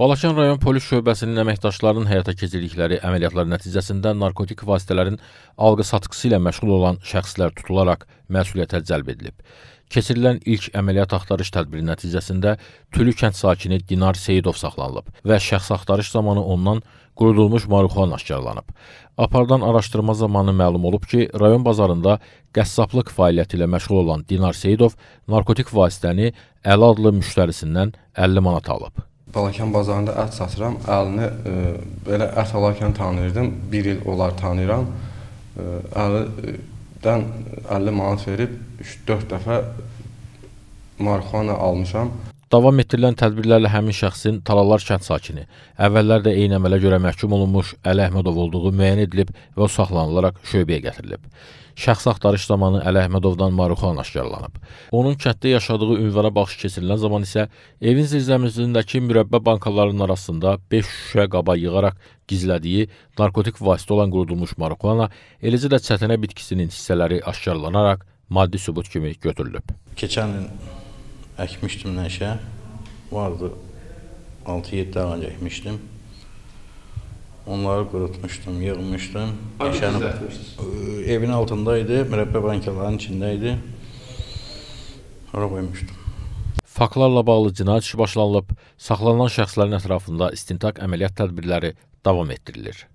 Balakən rayon polis şöbəsinin əməkdaşlarının həyata keçirdikləri əməliyyatlar nəticəsində narkotik vasitələrin alqı-satqısı ilə məşğul olan şəxslər tutularaq məsuliyyətə cəlb edilib. Keçirilən ilk əməliyyat axtarış tədbiri nəticəsində Tülü kənd sakini Dinar Seyidov saxlanılıb və şəxs axtarış zamanı ondan qurudulmuş marihuana aşkarlanıb. Aparılan araşdırma zamanı məlum olub ki, rayon bazarında qəssablıq fəaliyyəti ilə məşğul olan Dinar Seyidov narkotik vasitəni Əli adlı müştərisindən 50 manat alıb. Balakən bazarında ət satıram. Əlini e, belə ət alarkən tanıyırdım. 1 il olar tanıyıram. E, Əlidən 50 manat verib 3-4 dəfə marihuana almışam. Davam etdirilən tədbirlərlə həmin şəxsin Talalar kənd sakini, əvvəllər də eyni əmələ görə məhkum olunmuş Əli Əhmədov olduğu müəyyən edilib və o saxlanılaraq şöbəyə gətirilib. Şəxs axtarış zamanı Əli Əhmədovdan marihuana aşkarlanıb. Onun kənddə yaşadığı ünvana baxış keçirilən zaman isə evin zirzəmisindəki mürəbbə bankalarının arasında 5 şüşə qaba yığaraq gizlədiyi narkotik vasitə olan qurudulmuş marihuana, eləcə də çətinə bitkisinin hissələri aşkarlanaraq maddi sübut kimi götürülüb. Keçən il əkmişdim nəşə. Vardı 6-7 ağac əkmişdim. Onları qurutmuşdum, yığmışdım. Nəşəni evin altında idi, mürəbbə bankalarının içində idi. Ora qoymuşdum. Faktlarla bağlı cinayət işi başlanılıb, saxlanılan şəxslərin ətrafında istintaq əməliyyat tədbirləri davam etdirilir.